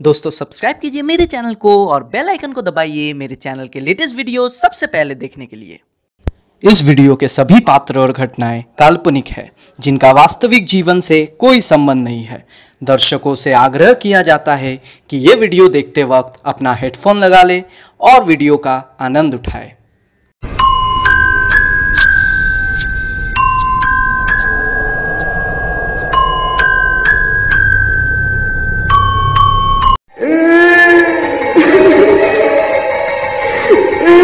दोस्तों सब्सक्राइब कीजिए मेरे चैनल को और बेल आइकन को दबाइए मेरे चैनल के लेटेस्ट वीडियो सबसे पहले देखने के लिए। इस वीडियो के सभी पात्र और घटनाएँ काल्पनिक है, जिनका वास्तविक जीवन से कोई संबंध नहीं है। दर्शकों से आग्रह किया जाता है कि ये वीडियो देखते वक्त अपना हेडफोन लगा ले और वीडियो का आनंद उठाएँ।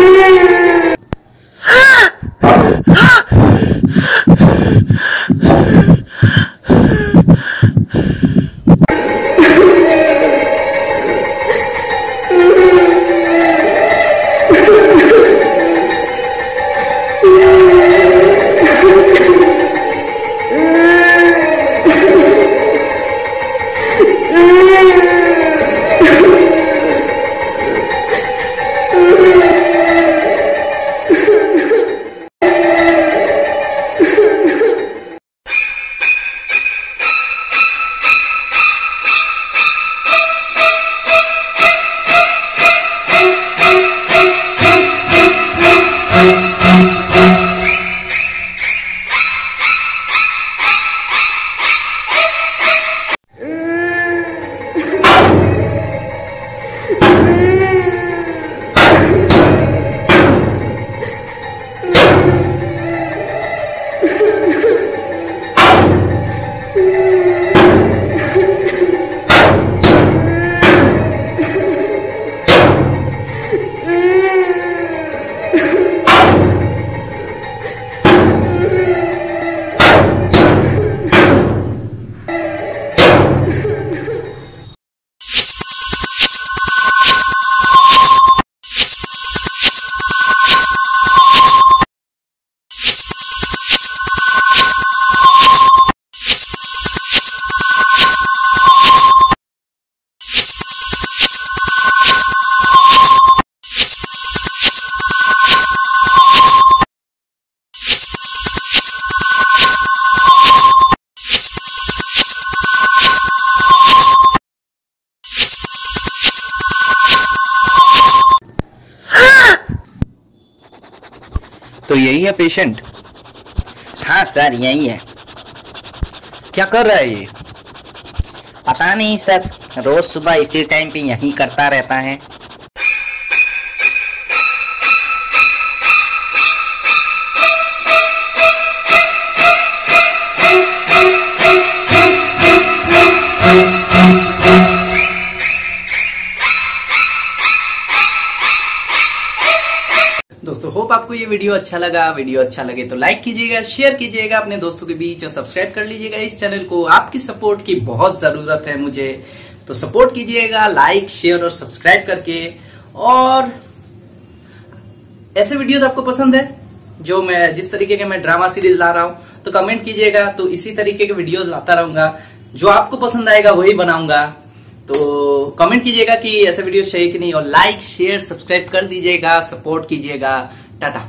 Música तो यही है पेशेंट हाँ सर यही है। क्या कर रहा है ये? पता नहीं, सर। रोज सुबह इसी टाइम पे यही करता रहता है। होप आपको ये वीडियो अच्छा लगा। वीडियो अच्छा लगे तो लाइक कीजिएगा शेयर कीजिएगा, अपने दोस्तों के बीच और सब्सक्राइब कर लीजिएगा। इस चैनल को आपकी सपोर्ट की बहुत ज़रूरत है मुझे। तो सपोर्ट कीजिएगा लाइक शेयर और सब्सक्राइब करके। और ऐसे वीडियोस आपको पसंद है, जो मैं, जिस तरीके के मैं ड्रामा सीरीज़ ला रहा हूँ तो कमेंट कीजिएगा। तो इसी तरीके के वीडियोस लाता रहूँगा, जो आपको पसंद आएगा, वही बनाऊँगा। तो कमेंट कीजिएगा कि ऐसे वीडियो चाहिए कि नहीं, और लाइक शेयर सब्सक्राइब कर दीजिएगा सपोर्ट कीजिएगा। Tata.